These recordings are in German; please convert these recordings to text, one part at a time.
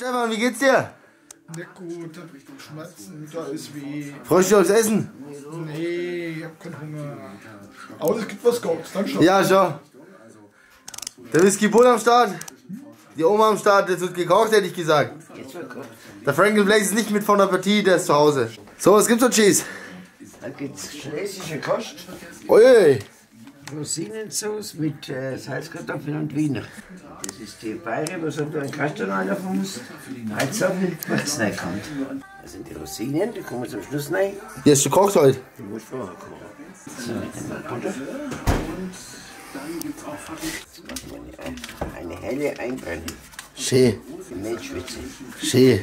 Stefan, wie geht's dir? Nicht gut, hab Schmerzen, da ist weh. Freust du dich aufs Essen? Nee, ich hab keinen Hunger. Aber es gibt was Gutes, dann schon. Ja, schon. Der Whisky Bull am Start. Die Oma am Start, das wird gekocht, hätte ich gesagt. Der Franklin Blaze ist nicht mit von der Partie, der ist zu Hause. So, was gibt's noch Cheese? Da gibt's schlesische Kost, Ui, Rosinensauce mit äh, Salzkartoffeln und Wiener. Das ist die Beire, was du einen Kasten anlaufen musst. Heizsachen, was reinkommt. Das sind die Rosinen, die kommen zum Schluss rein. die hast du gekocht heute. Die muss vorher kochen. So, dann mal Butter. Jetzt machen wir eine, eine helle einbrennen. Schön, Die Mehlschwitze. schön.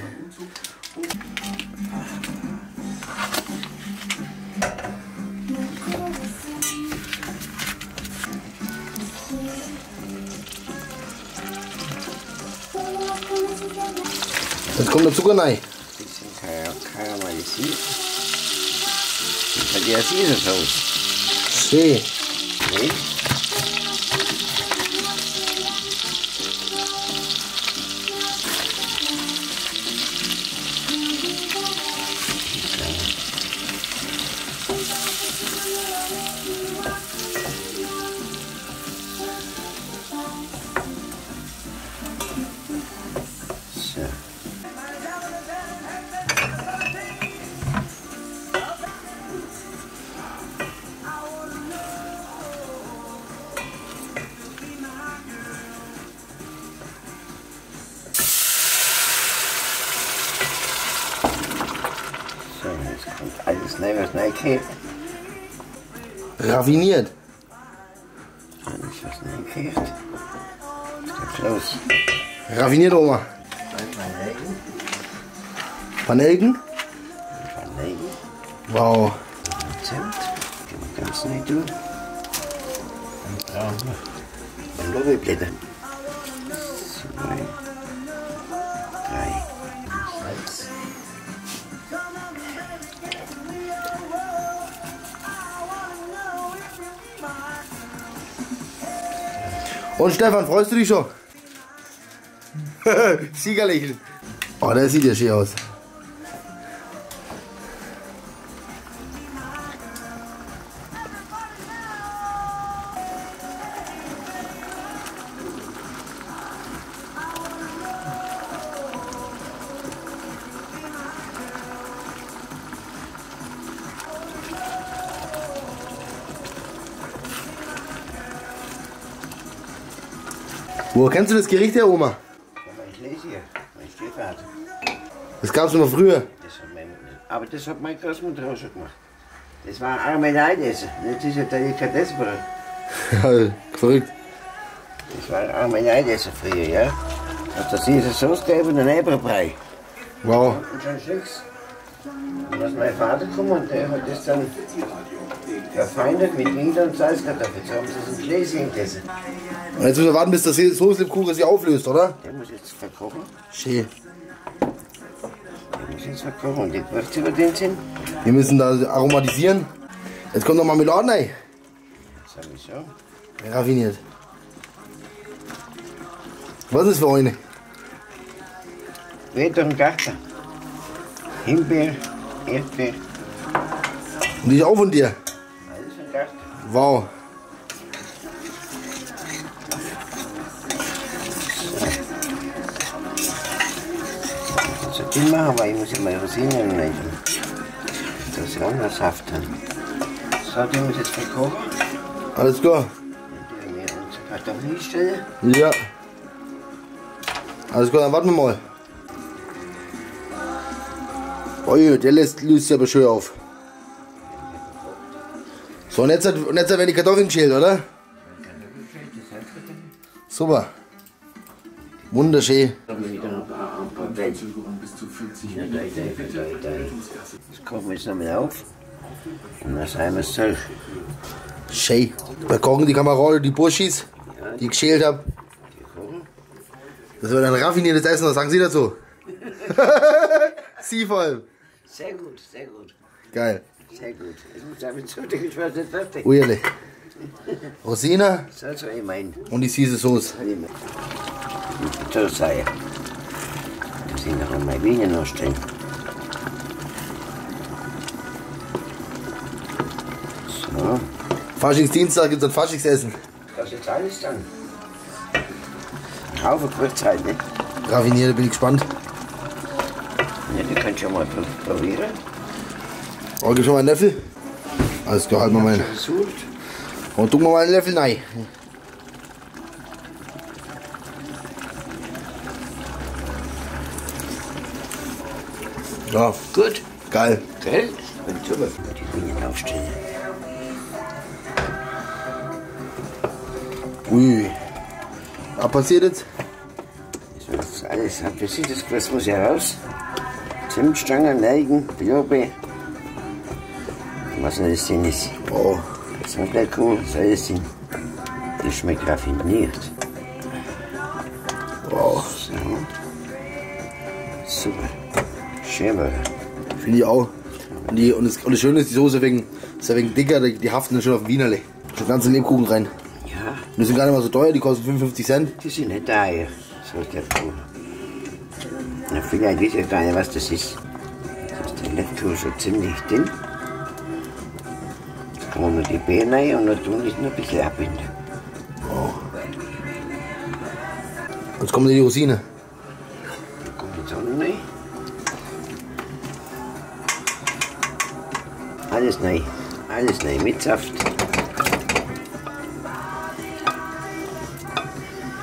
Jetzt kommt der Zucker rein. Bisschen kar karamellisiert. Das hat ja Caesar-Sauce. Schön. Nee? Kommt alles was neu geht. Raffiniert. Alles, was neu geht's los. Raffiniert, Oma. Panelken? Vanille, Wow. Zimt, ganz neu. Und wir und Lorbeerblätter. Zwei, Und Stefan, freust du dich schon? Siegerlächeln. Oh, der sieht ja schön aus. Wo kennst du das Gericht her, Oma? Ich lese hier, mein Stiefvater. Das gab's immer früher. Das hat mein, aber das hat meine Großmutter auch schon gemacht. Das war Armeneidessen. Das ist ja Delikatessenbrot. Verrückt. Das war Armeneidessen früher, ja. Hat das diese Sauce gegeben und einen Eberbrei. Wow. Und schon schicks. Und dann ist mein Vater gekommen und der hat das dann verfeinert mit Wiener und Salzkartoffeln. So haben sie es in Gläschen gegessen. Und jetzt müssen wir warten, bis das Soße im Kuchen sich auflöst, oder? Der muss jetzt verkochen. Schön. Der muss jetzt verkochen. Und jetzt wird über den Sinn. Wir müssen da aromatisieren. Jetzt kommt noch Marmelade rein. Sowieso. Raffiniert. Was ist für eine? Durch den Garten. Himbeer, Erdbeer, Und die ist auch von dir. Wow. So viel machen, aber ich muss immer Rosinen reintun. Das ist auch noch Saft drin. So, die muss jetzt verkochen. Alles klar. Dann wir unsere Kartoffeln hinstellen. Ja. Alles klar, dann warten wir mal. Ui, der lässt, löst sich aber schön auf. So, und jetzt, und jetzt werden die Kartoffeln geschält, oder? Super. Wunderschön. Wir. Das kochen wir jetzt nochmal auf. Und dann sagen wir es so. Schön. Da kochen die Kameraden die Burschis, die ich geschält habe. Das wird ein raffiniertes Essen, was sagen Sie dazu? Sie vor allem. Sehr gut, sehr gut. Geil. Sehr gut. Jetzt muss ich aber zu, ich weiß nicht fertig. Uierle. Rosina So soll ich meinen. und die süße Soße. So sei. muss ich noch einmal Wiener noch stellen. So, Faschingsdienstag gibt es ein Faschingsessen. das ist alles dann. Ein Haufen Gewürzheit, ne? Raffiniert, bin ich gespannt. Ja, du kannst schon mal pr- probieren. Olga schon mal einen Löffel? Alles klar, halt mal meinen. Und tun wir mal einen Löffel rein. Ja, Gut, geil. gell? Und super. Die Wiener aufstellen. Ui. Was passiert jetzt? Das ist alles, das muss ja raus. Zimtstangen, Nelken, Blöbe. Was soll das denn ist? Oh, Sandalkuh, was soll das denn? Das schmeckt raffiniert. wow. So. Super. Schön war Finde ich auch. Und, die, und, das, und das Schöne ist, die Soße wegen, ist ja wegen dicker, die, die haften dann schon auf dem Wienerle. Schon ganze Lebkuchen rein. Ja, Und die sind gar nicht mal so teuer, die kosten 55 Cent. die sind nicht da hier. So ist der Kuh. Na, vielleicht wisst ihr gar nicht, was das ist. Das ist der Lebkuh so ziemlich dünn. Kommen wir die Beeren rein und dann tun ich noch ein bisschen abbinden. Jetzt kommt die Rosine. Dann kommt die Sonne rein. Alles neu. Alles neu mit Saft.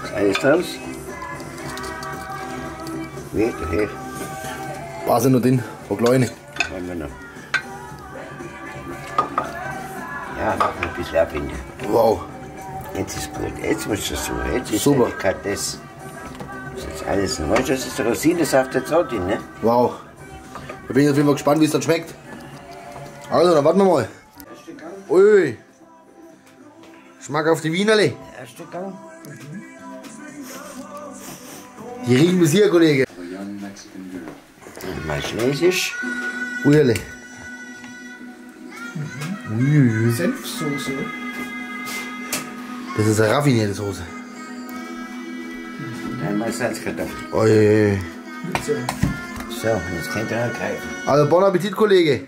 Ist alles raus? Weg daher. War sie noch drin, von Kleine. Wollen wir noch. Ja, ein bisschen abbinden. Wow. Jetzt ist gut. Jetzt musst du so. Jetzt ist Super. Delikatesse. Das ist jetzt alles. Du, das ist der Rosinensaft jetzt auch drin, ne? Wow. Da bin ich auf jeden Fall gespannt, wie es dann schmeckt. Also, dann warten wir mal. Ui. Schmack auf die Wienerle. Erster Gang. Die riechen bis hier, Kollege. Mal Chinesisch. Uierle. Senfsoße. Das ist eine raffinierte Soße. Einmal Salzkartoffeln. Ui. Mit Senf. So, jetzt könnt ihr angreifen. Also, bon Appetit, Kollege.